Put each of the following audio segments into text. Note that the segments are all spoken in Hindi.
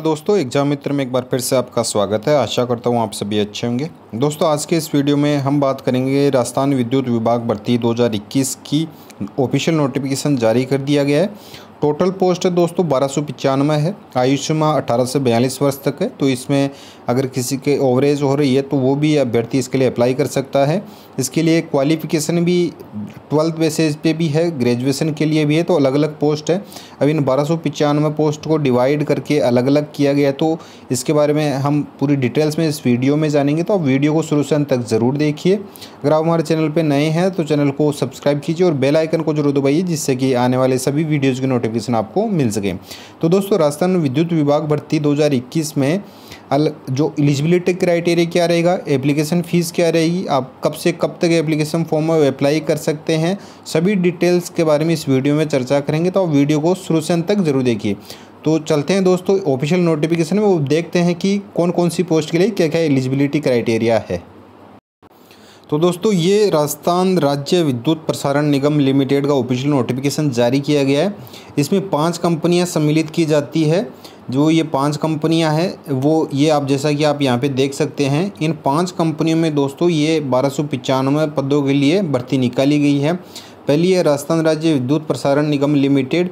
दोस्तों एग्ज़ाम मित्र में एक बार फिर से आपका स्वागत है। आशा करता हूँ आप सभी अच्छे होंगे। दोस्तों, आज के इस वीडियो में हम बात करेंगे राजस्थान विद्युत विभाग भर्ती 2021 की ऑफिशियल नोटिफिकेशन जारी कर दिया गया है। टोटल पोस्ट है दोस्तों, बारह सौ पचानवे है। आयुष्मा अठारह से बयालीस वर्ष तक है। तो इसमें अगर किसी के ओवरेज हो रही है तो वो भी अभ्यर्थी इसके लिए अप्लाई कर सकता है। इसके लिए क्वालिफिकेशन भी ट्वेल्थ बेसिस पे भी है ग्रेजुएशन के लिए भी है तो अलग अलग पोस्ट है। अब इन बारह सौ पचानवे पोस्ट को डिवाइड करके अलग अलग किया गया तो इसके बारे में हम पूरी डिटेल्स में इस वीडियो में जानेंगे। तो आप वीडियो को शुरू से अंत तक ज़रूर देखिए। अगर आप हमारे चैनल पर नए हैं तो चैनल को सब्सक्राइब कीजिए और बेल आइकन को ज़रूर दबाइए, जिससे कि आने वाले सभी वीडियोज़ की नोटिफिकेशन आपको मिल सके। तो दोस्तों, राजस्थान विद्युत विभाग भर्ती 2021 में अल, जो एलिजिबिलिटी क्राइटेरिया क्या रहेगा? एप्लीकेशन फ़ीस क्या रहेगी? आप कब से कब तक एप्लीकेशन फॉर्म में अप्लाई कर सकते हैं? सभी डिटेल्स के बारे में इस वीडियो में चर्चा करेंगे तो आप वीडियो को शुरू से अंत तक ज़रूर देखिए। तो चलते हैं दोस्तों ऑफिशियल नोटिफिकेशन में, वो देखते हैं कि कौन कौन सी पोस्ट के लिए क्या क्या एलिजिबिलिटी क्राइटेरिया है। तो दोस्तों, ये राजस्थान राज्य विद्युत प्रसारण निगम लिमिटेड का ऑफिशियल नोटिफिकेशन जारी किया गया है। इसमें पाँच कंपनियाँ सम्मिलित की जाती है। जो ये पाँच कंपनियाँ हैं, वो ये आप जैसा कि आप यहाँ पे देख सकते हैं, इन पाँच कंपनियों में दोस्तों ये बारह सौ पचानवे पदों के लिए भर्ती निकाली गई है। पहली है राजस्थान राज्य विद्युत प्रसारण निगम लिमिटेड,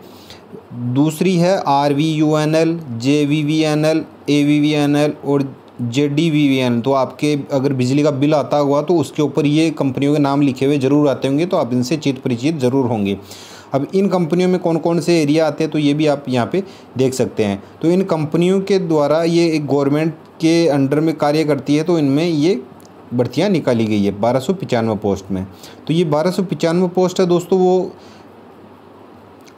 दूसरी है R V U N L, J V V N L, A V V N L और J D V V N तो आपके अगर बिजली का बिल आता हुआ तो उसके ऊपर ये कंपनियों के नाम लिखे हुए ज़रूर आते होंगे तो आप इनसे चित परिचित ज़रूर होंगे। अब इन कंपनियों में कौन कौन से एरिया आते हैं तो ये भी आप यहाँ पे देख सकते हैं। तो इन कंपनियों के द्वारा ये एक गवर्नमेंट के अंडर में कार्य करती है तो इनमें ये भर्तियाँ निकाली गई है, बारह सौ पोस्ट में। तो ये बारह सौ पोस्ट है, दोस्तों, वो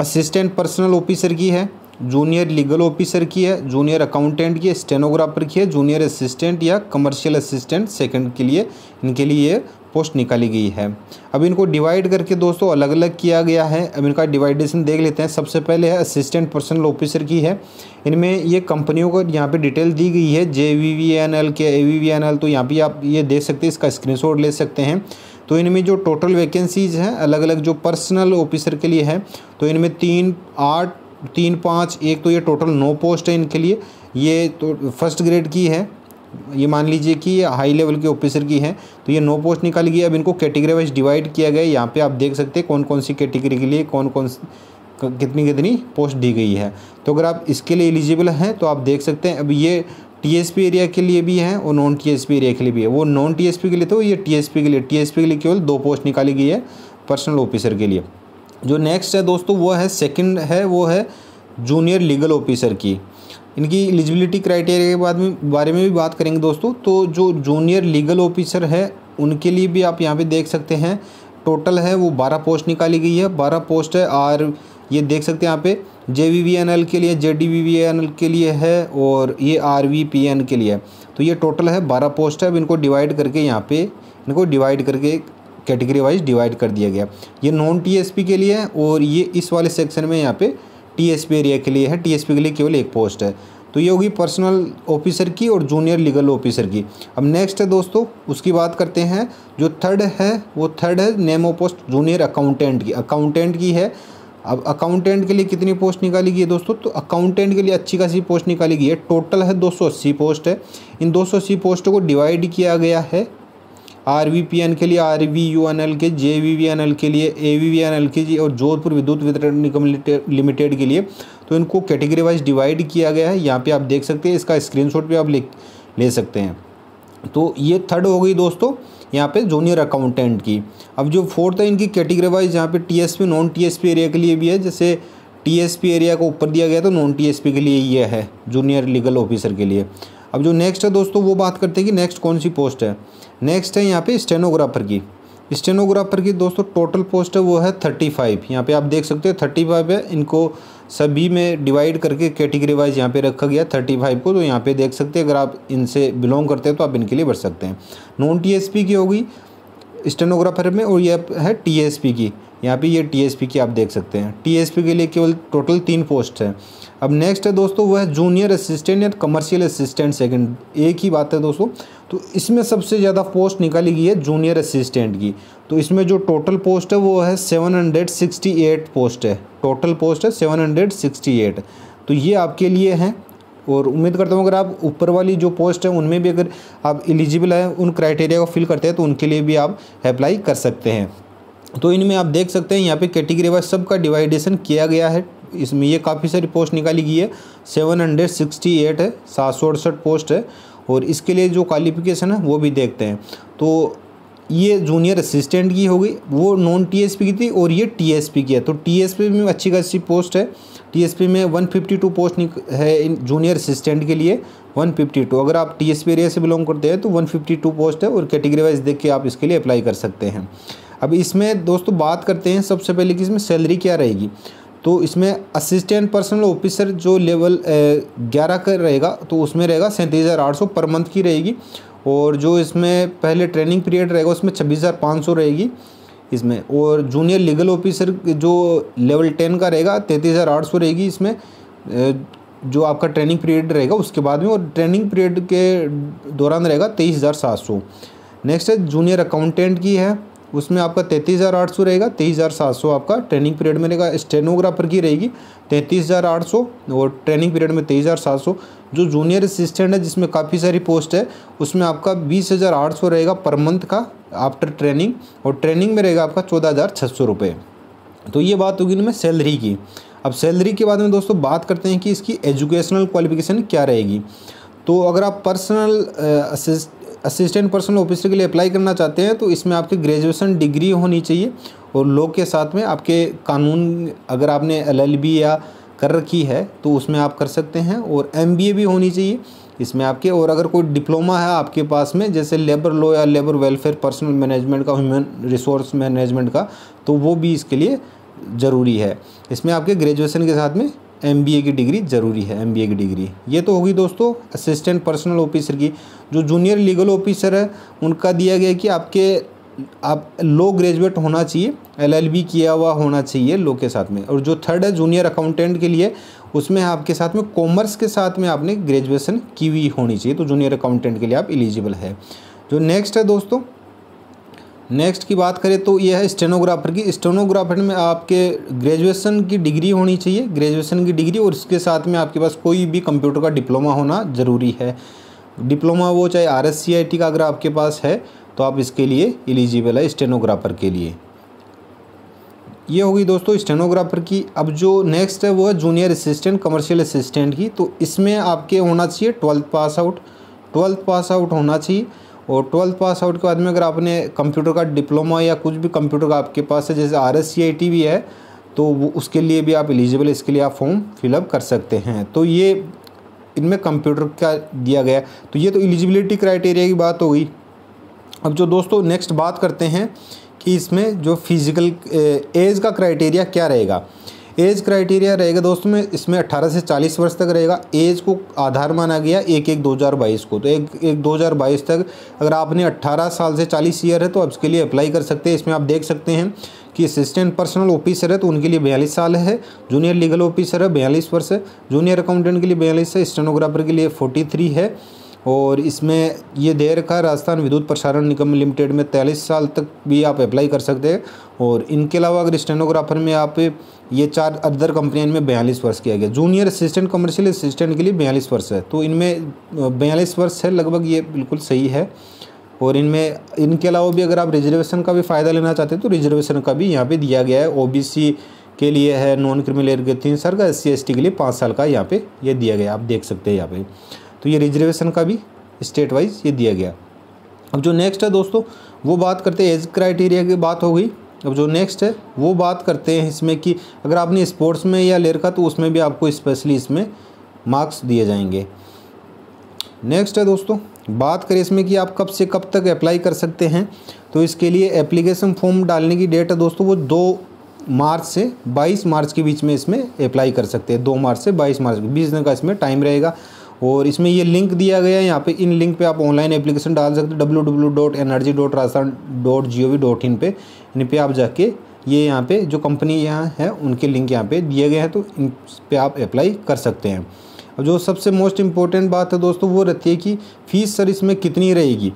असिस्टेंट पर्सनल ऑफिसर की है जूनियर लीगल ऑफिसर की है, जूनियर अकाउंटेंट की है स्टेनोग्राफर की है जूनियर असिस्टेंट या कमर्शियल असिस्टेंट सेकंड के लिए इनके लिए पोस्ट निकाली गई है। अब इनको डिवाइड करके दोस्तों अलग अलग किया गया है। अब इनका डिवाइडेशन देख लेते हैं। सबसे पहले है असिस्टेंट पर्सनल ऑफिसर की है। इनमें ये कंपनियों को यहाँ पे डिटेल दी गई है J V V N L के A V V N L तो यहाँ पे आप ये देख सकते हैं, इसका स्क्रीन ले सकते हैं। तो इनमें जो टोटल वैकेंसीज़ हैं अलग अलग जो पर्सनल ऑफिसर के लिए है तो इनमें तीन, आठ तीन पाँच, एक तो ये टोटल नौ पोस्ट है इनके लिए। ये तो फ़र्स्ट ग्रेड की है। ये मान लीजिए कि ये हाई लेवल के ऑफिसर की है तो ये नो पोस्ट निकाली गई अब इनको कैटेगरी वाइज डिवाइड किया गया यहाँ पे आप देख सकते हैं कौन कौन सी कैटेगरी के लिए कौन कौन कितनी कितनी पोस्ट दी गई है। तो अगर आप इसके लिए एलिजिबल हैं तो आप देख सकते हैं, अब ये टीएसपी एरिया के लिए भी है और नॉन टीएसपी एरिया के लिए भी है। वो नॉन टीएसपी के लिए तो ये टीएसपी के लिए टीएसपी के लिए केवल दो पोस्ट निकाली गई है पर्सनल ऑफिसर के लिए। जो नेक्स्ट है दोस्तों, वो है सेकंड है, वो है जूनियर लीगल ऑफिसर की। इनकी एलिजिबिलिटी क्राइटेरिया के बाद में, बारे में भी बात करेंगे दोस्तों। तो जो जूनियर लीगल ऑफिसर है, उनके लिए भी आप यहाँ पे देख सकते हैं। टोटल है वो बारह पोस्ट निकाली गई है। बारह पोस्ट है और ये देख सकते हैं यहाँ पे। J V V N L के लिए J D V V N L के लिए है और ये आर वी पी एन के लिए तो ये टोटल है बारह पोस्ट है। अब इनको डिवाइड करके यहाँ पे, इनको डिवाइड करके कैटेगरी वाइज डिवाइड कर दिया गया। ये नॉन टी एस पी के लिए है और ये इस वाले सेक्शन में यहाँ पे टीएसपी एरिया के लिए है। टीएसपी के लिए केवल एक पोस्ट है। तो ये होगी पर्सनल ऑफिसर की और जूनियर लीगल ऑफिसर की। अब नेक्स्ट है दोस्तों, उसकी बात करते हैं। जो थर्ड है, वो थर्ड है नेमो पोस्ट जूनियर अकाउंटेंट की। अकाउंटेंट की है। अब अकाउंटेंट के लिए कितनी पोस्ट निकाली गई है दोस्तों? तो अकाउंटेंट के लिए अच्छी खासी पोस्ट निकाली गई है टोटल है 280 पोस्ट है। इन 280 पोस्टों को डिवाइड किया गया है। आर वी पी एन के लिए R V U N L के J V V N L के लिए A V V N L के जी और जोधपुर विद्युत वितरण निगम लिमिटेड के लिए। तो इनको कैटेगरी वाइज डिवाइड किया गया है। यहाँ पे आप देख सकते हैं, इसका स्क्रीनशॉट भी आप ले ले सकते हैं। तो ये थर्ड हो गई दोस्तों, यहाँ पे जूनियर अकाउंटेंट की। अब जो फोर्थ है, इनकी कैटेगरी वाइज यहाँ पे टीएसपी नॉन टीएसपी एरिया के लिए भी है। जैसे टीएसपी एरिया को ऊपर दिया गया तो नॉन टीएसपी के लिए ये है, जूनियर लीगल ऑफिसर के लिए। अब जो नेक्स्ट है दोस्तों, वो बात करते हैं कि नेक्स्ट कौन सी पोस्ट है। नेक्स्ट है यहाँ पे स्टेनोग्राफर की। स्टेनोग्राफर की दोस्तों टोटल पोस्ट है, वो है थर्टी फाइव यहाँ पर आप देख सकते हो थर्टी फाइव है, इनको सभी में डिवाइड करके कैटेगरी वाइज यहाँ पे रखा गया थर्टी फाइव को तो यहाँ पे देख सकते हैं, अगर आप इनसे बिलोंग करते हैं तो आप इनके लिए बढ़ सकते हैं। नॉन टीएसपी की होगी स्टेनोग्राफर में और ये है टीएसपी की। यहाँ पे ये टीएसपी की आप देख सकते हैं। टीएसपी के लिए केवल टोटल तीन पोस्ट है। अब नेक्स्ट है दोस्तों, वह है जूनियर असिस्टेंट या कमर्शियल असिस्टेंट सेकंड एक ही बात है दोस्तों तो इसमें सबसे ज़्यादा पोस्ट निकाली गई है जूनियर असिस्टेंट की। तो इसमें जो टोटल पोस्ट है, वो है seven hundred sixty eight post है। टोटल पोस्ट है सेवन हंड्रेड सिक्सटी एट तो ये आपके लिए हैं। और उम्मीद करता हूँ अगर आप ऊपर वाली जो पोस्ट है, उनमें भी अगर आप एलिजिबल हैं, उन क्राइटेरिया को फिल करते हैं तो उनके लिए भी आप अप्लाई कर सकते हैं। तो इनमें आप देख सकते हैं, यहाँ पे कैटेगरी वाइज सबका डिवाइडेशन किया गया है। इसमें ये काफ़ी सारी पोस्ट निकाली गई है। सेवन हंड्रेड सिक्सटी एट है, सात सौ अड़सठ पोस्ट है, और इसके लिए जो क्वालिफिकेशन है, वो भी देखते हैं। तो ये जूनियर असिस्टेंट की होगी, वो नॉन टीएसपी की थी, और ये टीएसपी की है। तो टीएसपी में अच्छी खासी पोस्ट है। टीएसपी में 152 पोस्ट है इन जूनियर असिस्टेंट के लिए 152 अगर आप टीएसपी एरिया से बिलोंग करते हैं तो 152 पोस्ट है और कैटेगरी वाइज देख के आप इसके लिए अप्लाई कर सकते हैं। अब इसमें दोस्तों बात करते हैं सबसे पहले कि इसमें सैलरी क्या रहेगी। तो इसमें असिस्टेंट पर्सनल ऑफिसर जो लेवल ग्यारह का रहेगा तो उसमें रहेगा सैंतीस हज़ार आठ सौ पर मंथ की रहेगी और जो इसमें पहले ट्रेनिंग पीरियड रहेगा उसमें छब्बीस हज़ार पाँच सौ रहेगी। इसमें। और जूनियर लीगल ऑफिसर जो लेवल टेन का रहेगा, तैंतीस हज़ार आठ सौ रहेगी इसमें। जो आपका ट्रेनिंग पीरियड रहेगा, उसके बाद में और ट्रेनिंग पीरियड के दौरान रहेगा तेईस हज़ार सात सौ। नेक्स्ट है जूनियर अकाउंटेंट की है। उसमें आपका तैंतीस हज़ार आठ सौ रहेगा, तेईस हज़ार सात सौ आपका ट्रेनिंग पीरियड में रहेगा स्टेनोग्राफर की रहेगी, तैंतीस हज़ार आठ सौ और ट्रेनिंग पीरियड में तेईस हज़ार सात सौ। जो जूनियर असिस्टेंट है, जिसमें काफ़ी सारी पोस्ट है, उसमें आपका बीस हज़ार आठ सौ रहेगा पर मंथ का आफ्टर ट्रेनिंग और ट्रेनिंग में रहेगा आपका चौदह हज़ार छः सौ रुपये तो ये बात होगी इनमें सैलरी की। अब सैलरी के बाद में दोस्तों बात करते हैं कि इसकी एजुकेशनल क्वालिफिकेशन क्या रहेगी। तो अगर आप पर्सनल असिस्टेंट पर्सनल ऑफिसर के लिए अप्लाई करना चाहते हैं तो इसमें आपकी ग्रेजुएशन डिग्री होनी चाहिए और लॉ के साथ में आपके कानून, अगर आपने एलएलबी या कर रखी है तो उसमें आप कर सकते हैं और एमबीए भी होनी चाहिए। इसमें आपके, और अगर कोई डिप्लोमा है आपके पास में, जैसे लेबर लॉ या लेबर वेलफेयर, पर्सनल मैनेजमेंट का, ह्यूमन रिसोर्स मैनेजमेंट का तो वो भी इसके लिए ज़रूरी है। इसमें आपके ग्रेजुएशन के साथ में MBA की डिग्री ज़रूरी है MBA की डिग्री। ये तो होगी दोस्तों असिस्टेंट पर्सनल ऑफिसर की। जो जूनियर लीगल ऑफिसर है, उनका दिया गया कि आपके, आप लो ग्रेजुएट होना चाहिए एलएलबी किया हुआ होना चाहिए लो के साथ में। और जो थर्ड है जूनियर अकाउंटेंट के लिए, उसमें आपके साथ में कॉमर्स के साथ में आपने ग्रेजुएशन की हुई होनी चाहिए। तो जूनियर अकाउंटेंट के लिए आप एलिजिबल है। जो नेक्स्ट है दोस्तों नेक्स्ट की बात करें तो यह है स्टेनोग्राफर की। स्टेनोग्राफर में आपके ग्रेजुएशन की डिग्री होनी चाहिए। ग्रेजुएशन की डिग्री और इसके साथ में आपके पास कोई भी कंप्यूटर का डिप्लोमा होना ज़रूरी है। डिप्लोमा वो चाहे आर एस का अगर आपके पास है तो आप इसके लिए एलिजिबल है स्टेनोग्राफर के लिए। ये होगी दोस्तों स्टेनोग्राफर की। अब जो नेक्स्ट है, वो है जूनियर असिस्टेंट कमर्शियल असिस्टेंट की। तो इसमें आपके होना चाहिए twelfth pass out twelfth pass out होना चाहिए। और ट्वेल्थ पास आउट के बाद में अगर आपने कंप्यूटर का डिप्लोमा या कुछ भी कंप्यूटर का आपके पास है, जैसे आर भी है तो वो उसके लिए भी आप एलिजिबल इसके लिए आप फॉर्म फिलअप कर सकते हैं। तो ये इनमें कंप्यूटर का दिया गया। तो ये तो एलिजिबिलिटी क्राइटेरिया की बात हो गई। अब जो दोस्तों नेक्स्ट बात करते हैं कि इसमें जो फ़िज़िकल एज का क्राइटेरिया क्या रहेगा। एज क्राइटेरिया रहेगा दोस्तों में, इसमें 18 से 40 वर्ष तक रहेगा। एज को आधार माना गया एक एक 2022 को। तो एक एक 2022 तक अगर आपने 18 साल से 40 ईयर है तो आप इसके लिए अप्लाई कर सकते हैं। इसमें आप देख सकते हैं कि असिस्टेंट पर्सनल ऑफिसर है तो उनके लिए बयालीस साल है, जूनियर लीगल ऑफिसर है बयालीस वर्ष है, जूनियर अकाउंटेंट के लिए बयालीस है, स्टेनोग्राफर के लिए फोर्टी है। और इसमें ये देर का राजस्थान विद्युत प्रसारण निगम लिमिटेड में तैंतालीस साल तक भी आप अप्लाई कर सकते हैं। और इनके अलावा अगर स्टेनोग्राफर में आप ये चार अदर कंपनियों में बयालीस वर्ष किया गया। जूनियर असिस्टेंट कमर्शियल असिस्टेंट के लिए बयालीस वर्ष है। तो इनमें बयालीस वर्ष है, लगभग ये बिल्कुल सही है। और इनमें, इनके अलावा भी अगर आप रिजर्वेशन का भी फ़ायदा लेना चाहते हैं तो रिजर्वेशन का भी यहाँ पे दिया गया है। ओबीसी के लिए है नॉन क्रिमिनल एयर तीन साल का एस सी के लिए पाँच साल का यहाँ पे ये दिया गया आप देख सकते हैं यहाँ पे। तो ये रिजर्वेशन का भी स्टेट वाइज ये दिया गया। अब जो नेक्स्ट है दोस्तों, वो बात करते हैं एज क्राइटेरिया की बात हो गई। अब जो नेक्स्ट है, वो बात करते हैं इसमें कि अगर आपने स्पोर्ट्स में या ले रखा तो उसमें भी आपको स्पेशली इसमें मार्क्स दिए जाएँगे। नेक्स्ट है दोस्तों, बात करें इसमें कि आप कब से कब तक अप्लाई कर सकते हैं। तो इसके लिए एप्लीकेशन फॉर्म डालने की डेट है दोस्तों, वो दो मार्च से 22 मार्च के बीच में इसमें अप्लाई कर सकते हैं। दो मार्च से 22 मार्च बीस दिन का इसमें टाइम रहेगा। और इसमें ये लिंक दिया गया है, यहाँ पे इन लिंक पे आप ऑनलाइन एप्लीकेशन डाल सकते हैं W W dot energy dot Rajasthan dot G O V dot in पे। इन पे आप जाके ये यहाँ पे जो कंपनी यहाँ है, उनके लिंक यहाँ पे दिए गए हैं तो इन पे आप अप्लाई कर सकते हैं। और जो सबसे मोस्ट इम्पोर्टेंट बात है दोस्तों, वो रहती है कि फ़ीस सर इसमें कितनी रहेगी?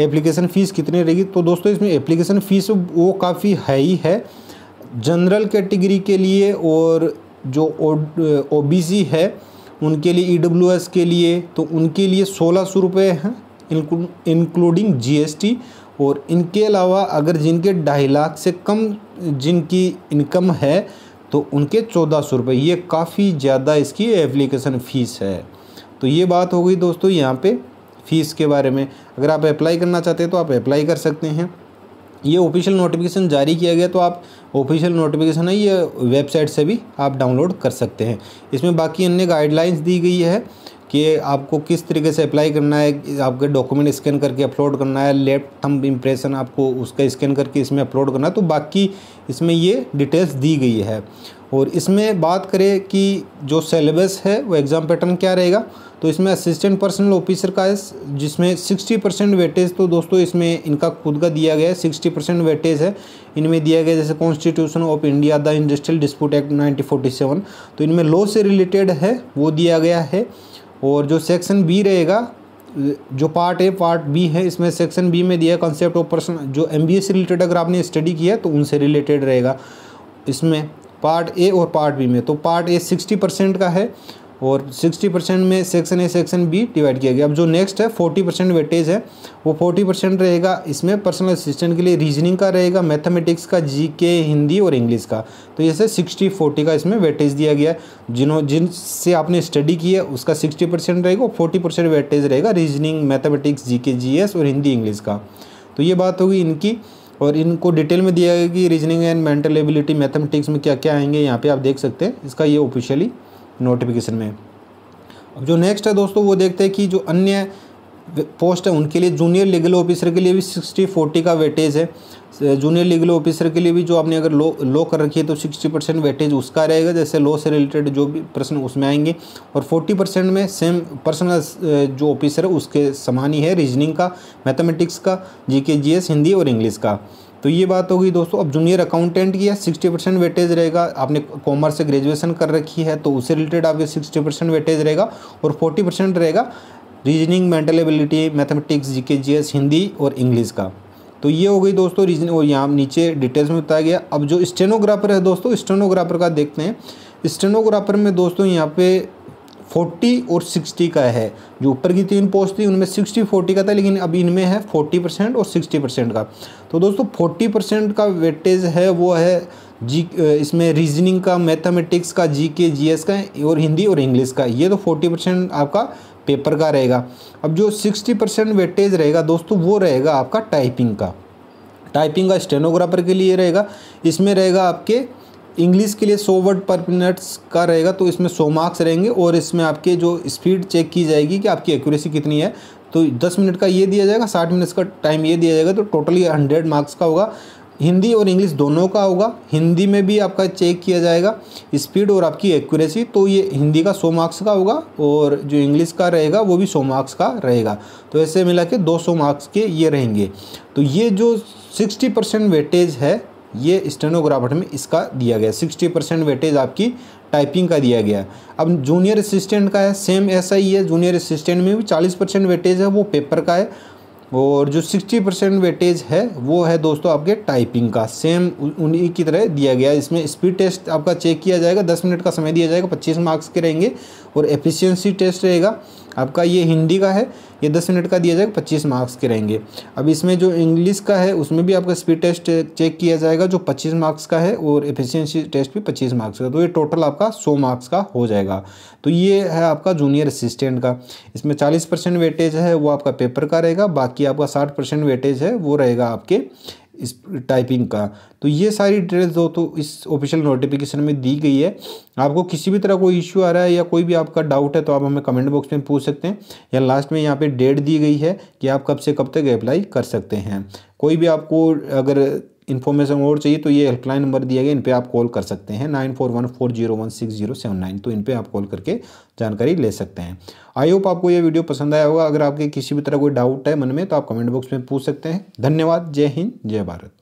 एप्लीकेशन फ़ीस कितनी रहेगी? तो दोस्तों, इसमें एप्लीकेशन फ़ीस वो काफ़ी हाई है। जनरल कैटेगरी के लिए और जो ओ बी सी है उनके लिए ई e के लिए तो उनके लिए सोलह सौ रुपये हैं इंक्लूडिंग जीएसटी और इनके अलावा अगर जिनके ढाई लाख से कम, जिनकी इनकम है तो उनके चौदह सौ रुपये ये काफ़ी ज़्यादा इसकी एप्लीकेशन फ़ीस है। तो ये बात हो गई दोस्तों यहाँ पे फ़ीस के बारे में। अगर आप अप्लाई करना चाहते हैं तो आप अप्लाई कर सकते हैं। ये ऑफिशियल नोटिफिकेशन जारी किया गया तो आप ऑफिशियल नोटिफिकेशन है, ये वेबसाइट से भी आप डाउनलोड कर सकते हैं। इसमें बाकी अन्य गाइडलाइंस दी गई है कि आपको किस तरीके से अप्लाई करना है, आपके डॉक्यूमेंट स्कैन करके अपलोड करना है लेफ़्ट थंब इम्प्रेशन आपको उसका स्कैन करके इसमें अपलोड करना है तो बाकी इसमें ये डिटेल्स दी गई है। और इसमें बात करें कि जो सिलेबस है, वो एग्ज़ाम पैटर्न क्या रहेगा? तो इसमें असिस्टेंट पर्सनल ऑफिसर का है, जिसमें 60 परसेंट वेटेज तो दोस्तों इसमें इनका खुद का दिया गया है 60 परसेंट वेटेज है। इनमें दिया गया जैसे constitution of India the industrial dispute act 1947 तो इनमें लॉ से रिलेटेड है, वो दिया गया है। और जो सेक्शन बी रहेगा, जो पार्ट ए पार्ट बी है, इसमें सेक्शन बी में दिया कॉन्सेप्ट ऑफ़ पर्सन जो एमबीए से रिलेटेड अगर आपने स्टडी किया तो उनसे रिलेटेड रहेगा। इसमें पार्ट ए और पार्ट बी में। तो पार्ट ए सिक्सटी परसेंट का है और 60 परसेंट में section A, section B divide किया गया। अब जो नेक्स्ट है 40 परसेंट वेटेज है, वो 40 परसेंट रहेगा। इसमें पर्सनल असिस्टेंट के लिए रीजनिंग का रहेगा, मैथमेटिक्स का जी के हिंदी और इंग्लिश का। तो जैसे 60 40 का इसमें वेटेज दिया गया है। जिन्हों, जिनसे आपने स्टडी की है, उसका सिक्सटी परसेंट रहेगा और फोर्टी परसेंट वेटेज रहेगा reasoning, mathematics G K G S और हिंदी, इंग्लिश का। तो ये बात होगी इनकी। और इनको डिटेल में दिया गया कि reasoning and mental ability mathematics में क्या क्या आएँगे, यहाँ पे आप देख सकते हैं। इसका ये ऑफिशियली नोटिफिकेशन में अब जो नेक्स्ट है दोस्तों, वो देखते हैं कि जो अन्य पोस्ट है, उनके लिए जूनियर लीगल ऑफिसर के लिए भी सिक्सटी फोर्टी का वेटेज है। जूनियर लीगल ऑफिसर के लिए भी जो आपने अगर लो लो कर रखी है तो सिक्सटी परसेंट वेटेज उसका रहेगा, जैसे लॉ से रिलेटेड जो भी प्रश्न उसमें आएँगे। और फोर्टी परसेंट में सेम पर्सनल जो ऑफिसर है, उसके समान ही है रीजनिंग का मैथमेटिक्स का जी के जी एस हिंदी और इंग्लिश का। तो ये बात होगी दोस्तों, अब जूनियर अकाउंटेंट की है सिक्सटी परसेंट वेटेज रहेगा, आपने कॉमर्स से ग्रेजुएशन कर रखी है तो उससे रिलेटेड आपके सिक्सटी परसेंट वेटेज रहेगा और फोर्टी परसेंट रहेगा reasoning mental ability mathematics G K G S Hindi और इंग्लिश का। तो ये हो गई दोस्तों रीजन और यहाँ नीचे डिटेल्स में बताया गया। अब जो स्टेनोग्राफर है दोस्तों स्टेनोग्राफर का देखते हैं। स्टेनोग्राफर में दोस्तों यहाँ पे फोर्टी और सिक्सटी का है। जो ऊपर की तीन पोस्ट थी, उनमें सिक्सटी फोर्टी का था, लेकिन अभी इनमें है फोर्टी परसेंट और सिक्सटी परसेंट का। तो दोस्तों फोर्टी परसेंट का वेटेज है, वो है जी इसमें रीजनिंग का मैथमेटिक्स का जी के जी एस का और हिंदी और इंग्लिश का। ये तो फोर्टी परसेंट आपका पेपर का रहेगा। अब जो सिक्सटी परसेंट वेटेज रहेगा दोस्तों, वो रहेगा आपका टाइपिंग का। टाइपिंग का स्टेनोग्राफर के लिए रहेगा। इसमें रहेगा आपके इंग्लिश के लिए सौ वर्ड पर मिनट्स का रहेगा तो इसमें सौ मार्क्स रहेंगे और इसमें आपके जो स्पीड चेक की जाएगी कि आपकी एक्यूरेसी कितनी है तो दस मिनट का ये दिया जाएगा, साठ मिनट्स का टाइम ये दिया जाएगा तो टोटली हंड्रेड मार्क्स का होगा। हिंदी और इंग्लिश दोनों का होगा। हिंदी में भी आपका चेक किया जाएगा। स्पीड और आपकी एक्यूरेसी तो ये हिंदी का सौ मार्क्स का होगा और जो इंग्लिश का रहेगा, वो भी सौ मार्क्स का रहेगा। तो ऐसे मिला के दो सौ मार्क्स के ये रहेंगे। तो ये जो सिक्सटी परसेंट वेटेज है, ये स्टेनोग्राफर में इसका दिया गया। सिक्सटी परसेंट वेटेज आपकी टाइपिंग का दिया गया। अब जूनियर असिस्टेंट का है सेम ऐसा ही है। जूनियर असिस्टेंट में भी चालीस परसेंट वेटेज है, वो पेपर का है। और जो 60 परसेंट वेटेज है, वो है दोस्तों आपके टाइपिंग का। सेम उन्हीं की तरह दिया गया इसमें स्पीड टेस्ट आपका चेक किया जाएगा। 10 मिनट का समय दिया जाएगा 25 मार्क्स के रहेंगे और एफिशिएंसी टेस्ट रहेगा। आपका ये हिंदी का है। ये दस मिनट का दिया जाएगा, पच्चीस मार्क्स के रहेंगे। अब इसमें जो इंग्लिश का है, उसमें भी आपका स्पीड टेस्ट चेक किया जाएगा, जो पच्चीस मार्क्स का है, और एफिशिएंसी टेस्ट भी पच्चीस मार्क्स का। तो ये टोटल आपका सौ मार्क्स का हो जाएगा। तो ये है आपका जूनियर असिस्टेंट का। इसमें चालीस परसेंट वेटेज है, वो आपका पेपर का रहेगा, बाकी आपका साठ परसेंट वेटेज है, वो रहेगा आपके इस टाइपिंग का। तो ये सारी डिटेल्स दो तो इस ऑफिशियल नोटिफिकेशन में दी गई है। आपको किसी भी तरह कोई इश्यू आ रहा है या कोई भी आपका डाउट है तो आप हमें कमेंट बॉक्स में पूछ सकते हैं। या लास्ट में यहाँ पे डेट दी गई है कि आप कब से कब तक अप्लाई कर सकते हैं। कोई भी आपको अगर इन्फॉर्मेशन और चाहिए तो ये हेल्पलाइन नंबर दिया गया, इन पर आप कॉल कर सकते हैं nine four one four zero one six zero seven nine तो इन पर आप कॉल करके जानकारी ले सकते हैं। आई होप आपको ये वीडियो पसंद आया होगा। अगर आपके किसी भी तरह कोई डाउट है मन में तो आप कमेंट बॉक्स में पूछ सकते हैं। धन्यवाद। जय हिंद। जय भारत।